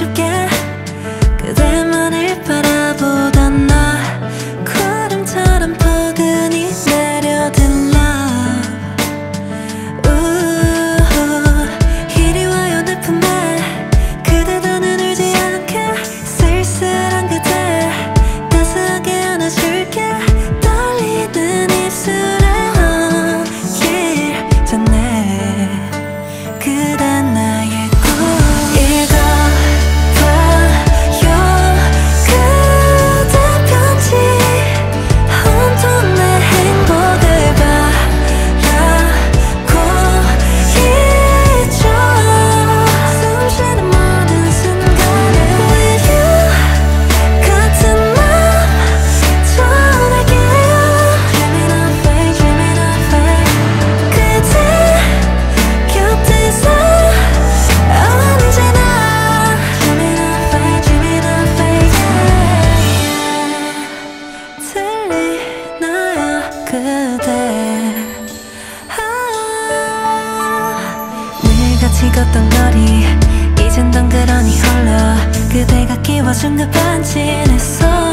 together 이 걷던 거리. 이젠 덩그러니 홀로 그대가 끼워준 그 반지냈어